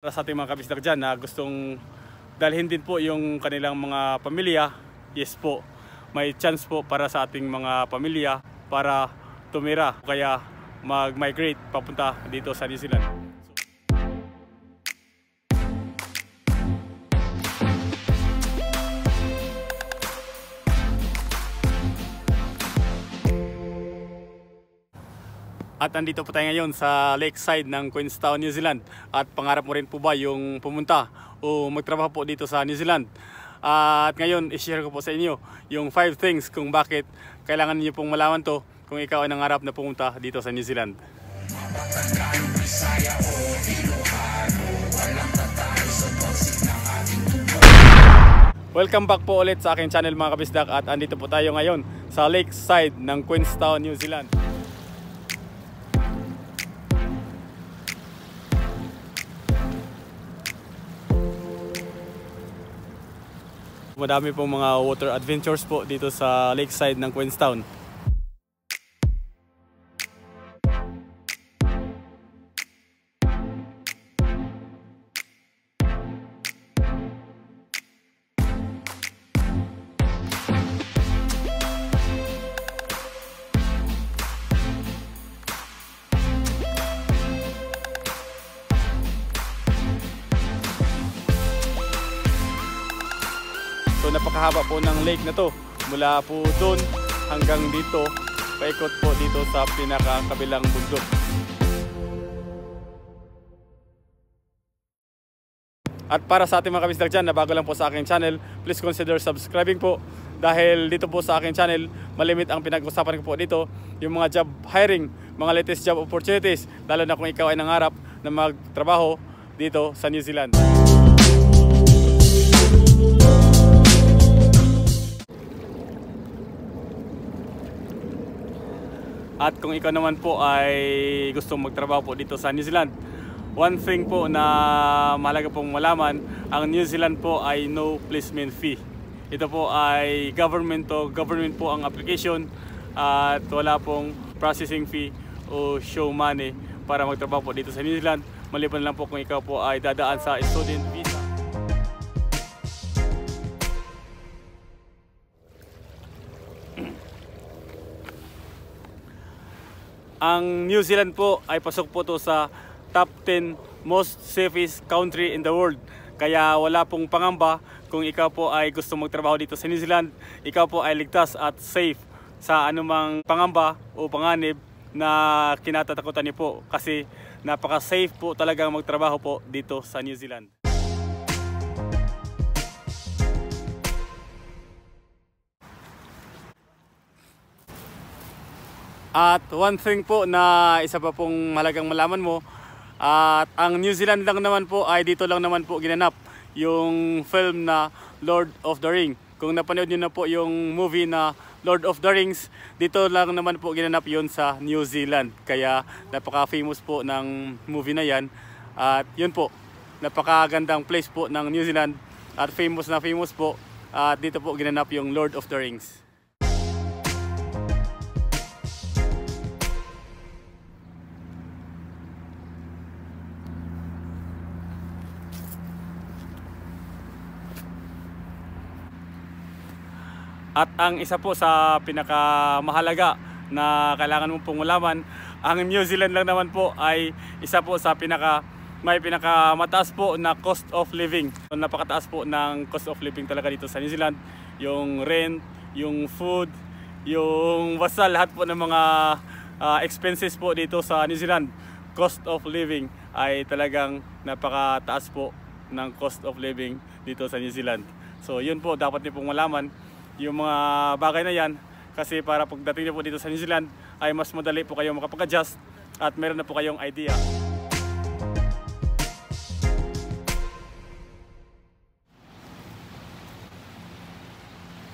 Para sa ating mga kabisdak dyan na gustong dalhin din po yung kanilang mga pamilya, yes po, may chance po para sa ating mga pamilya para tumira kaya mag-migrate papunta dito sa New Zealand. At andito po tayo ngayon sa lakeside ng Queenstown, New Zealand. At pangarap mo rin po ba yung pumunta o magtrabaho po dito sa New Zealand? At ngayon, i-share ko po sa inyo yung 5 things kung bakit kailangan niyo pong malaman to kung ikaw ay nangarap na pumunta dito sa New Zealand. Welcome back po ulit sa aking channel mga kabisdak at andito po tayo ngayon sa lakeside ng Queenstown, New Zealand. Madami pong mga water adventures po dito sa lakeside ng Queenstown. Napakahaba po ng lake na to. Mula po doon hanggang dito. Paikot po dito sa pinakakabilang bundok. At para sa ating mga kabisdag dyan na bago lang po sa aking channel, please consider subscribing po. Dahil dito po sa aking channel, malimit ang pinag-usapan ko po dito, yung mga job hiring, mga latest job opportunities, lalo na kung ikaw ay nangarap na magtrabaho dito sa New Zealand. At kung ikaw naman po ay gustong magtrabaho po dito sa New Zealand, one thing po na mahalaga pong malaman, ang New Zealand po ay no placement fee. Ito po ay government to government po ang application at wala pong processing fee o show money para magtrabaho po dito sa New Zealand. Maliban lang po kung ikaw po ay dadaan sa student visa. Ang New Zealand po ay pasok po to sa top 10 most safest country in the world. Kaya wala pong pangamba kung ikaw po ay gusto magtrabaho dito sa New Zealand, ikaw po ay ligtas at safe sa anumang pangamba o panganib na kinatatakutan niyo po kasi napaka-safe po talaga magtrabaho po dito sa New Zealand. At one thing po na isa pa pong malagang malaman mo, at ang New Zealand lang naman po ay dito lang naman po ginanap yung film na Lord of the Ring. Kung napanood niyo na po yung movie na Lord of the Rings, dito lang naman po ginanap yon sa New Zealand. Kaya napaka-famous po ng movie na yan. At yun po, napakagandang place po ng New Zealand at famous na famous po. At dito po ginanap yung Lord of the Rings. At ang isa po sa pinakamahalaga na kailangan mong pong malaman, ang New Zealand lang naman po ay isa po sa pinaka may pinakamataas po na cost of living. Napakataas po ng cost of living talaga dito sa New Zealand. Yung rent, yung food, yung basta lahat po ng mga uh, expenses po dito sa New Zealand. Cost of living ay talagang napakataas po ng cost of living dito sa New Zealand. So yun po dapat niyo pong malaman yung mga bagay na yan kasi para pagdating niyo po dito sa New Zealand ay mas madali po kayo makapag-adjust at meron na po kayong idea.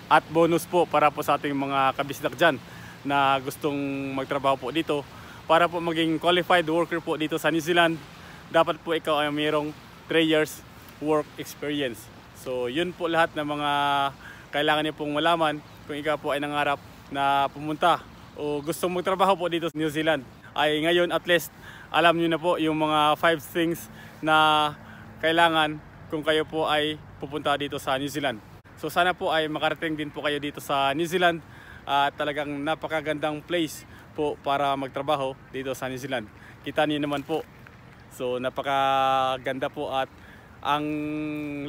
At bonus po para po sa ating mga kabisdak dyan na gustong magtrabaho po dito para po maging qualified worker po dito sa New Zealand dapat po ikaw ay mayroong 3 years work experience. So yun po lahat ng mga kailangan niyo pong malaman kung ikaw po ay nangarap na pumunta o gustong magtrabaho po dito sa New Zealand. Ay ngayon at least alam niyo na po yung mga 5 things na kailangan kung kayo po ay pupunta dito sa New Zealand. So sana po ay makarating din po kayo dito sa New Zealand at talagang napakagandang place po para magtrabaho dito sa New Zealand. Kita niyo naman po. So napakaganda po at ang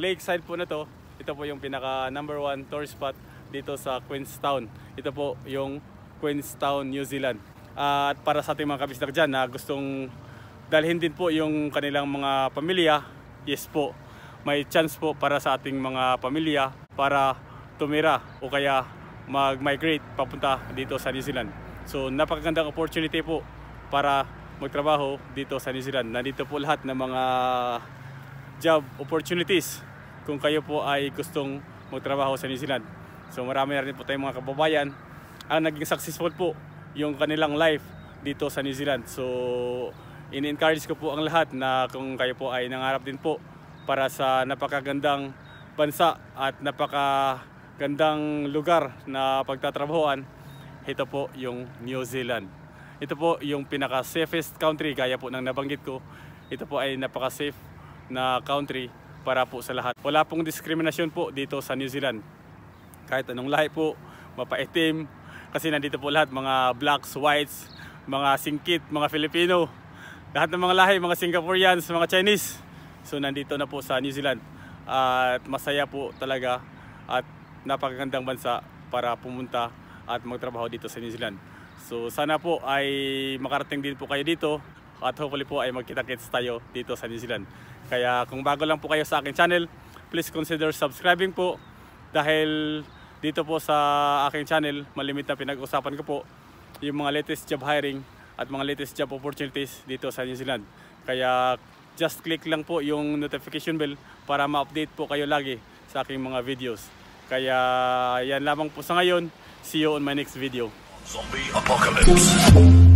lakeside po na to, ito po yung pinaka number one tourist spot dito sa Queenstown. Ito po yung Queenstown, New Zealand. at para sa ating mga kabisdak dyan na gustong dalhin din po yung kanilang mga pamilya, yes po, may chance po para sa ating mga pamilya para tumira o kaya mag-migrate papunta dito sa New Zealand. So napakagandang opportunity po para magtrabaho dito sa New Zealand. Nandito po lahat ng mga job opportunities kung kayo po ay gustong magtrabaho sa New Zealand. So marami na rin po tayong mga kababayan ang naging successful po yung kanilang life dito sa New Zealand. So in-encourage ko po ang lahat na kung kayo po ay nangarap din po para sa napakagandang bansa at napakagandang lugar na pagtatrabahoan, ito po yung New Zealand. Ito po yung pinaka safest country gaya po ng nabanggit ko. Ito po ay napaka safe na country para po sa lahat. Wala pong diskriminasyon po dito sa New Zealand. Kahit anong lahi po, mapaitim, kasi nandito po lahat mga blacks, whites, mga singkit, mga Filipino, lahat ng mga lahi, mga Singaporeans, mga Chinese. So nandito na po sa New Zealand. At masaya po talaga at napakagandang bansa para pumunta at magtrabaho dito sa New Zealand. So sana po ay makarating din po kayo dito at hopefully po ay magkita-kits tayo dito sa New Zealand. Kaya kung bago lang po kayo sa aking channel, please consider subscribing po dahil dito po sa aking channel, malimit na pinag-usapan ko po yung mga latest job hiring at mga latest job opportunities dito sa New Zealand. Kaya just click lang po yung notification bell para ma-update po kayo lagi sa aking mga videos. Kaya yan lamang po sa ngayon. See you on my next video. Zombie apocalypse.